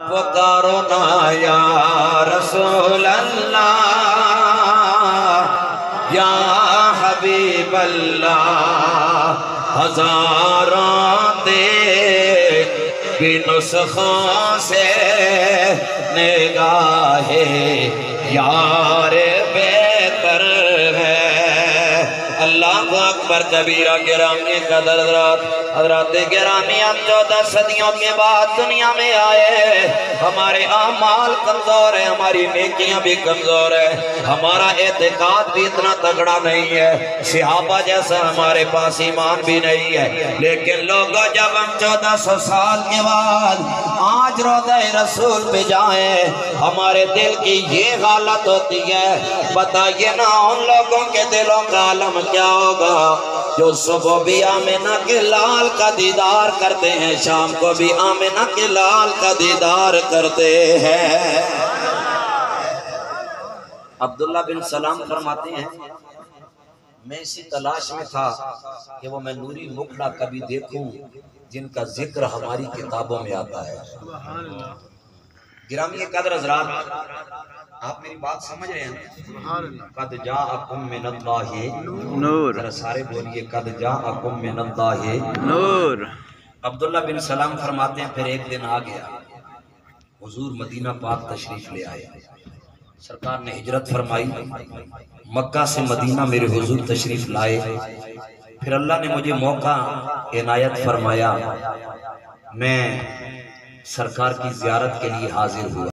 पुकारो ना या रसूल अल्लाह या हबीब अल्लाह हज़ारों दे नुस्खों से निगाहे, यार है अल्लाह अकबर कबीरा गिरामी कदर हजरात हजरात गिरामी हम चौदह सदियों के बाद दुनिया में आए। हमारे अमाल कमज़ोर है, हमारी नेकियाँ भी कमज़ोर है। हमारा एहतिकाद भी इतना तगड़ा नहीं है। सिहाबा जैसा हमारे पास ईमान भी नहीं है। लेकिन लोगों, जब हम चौदह सौ साल के बाद आज रोज़े रसूल पे जाए, हमारे दिल की ये हालत होती है। बताइए ना, उन लोगों के दिलों का आलम क्या होगा? जो सुबह भी आमिना के लाल का दीदार करते हैं, शाम को भी आमिना के लाल का दीदार करते हैं। अब्दुल्ला बिन सलाम फरमाते हैं, मैं इसी तलाश में था कि वो मैं नूरी मुखड़ा कभी देखूँ, जिनका ज़िक्र हमारी किताबों में आता है। गिरामी कदर हजरात। आप मेरी बात समझ रहे हैं कद जा अकुम मिनल्लाहि। नूर। सारे बोलिए कद जा अकुम मिनल्लाहि। नूर। अब्दुल्ला बिन सलाम फरमाते हैं फिर एक दिन आ गया। हुजूर मदीना पाक तशरीफ़ ले आए। सरकार ने हिजरत फरमाई मक्का से मदीना मेरे हुजूर तशरीफ़ लाए। फिर अल्लाह ने मुझे मौका इनायत फरमाया। मैं सरकार की जियारत के लिए हाजिर हुआ।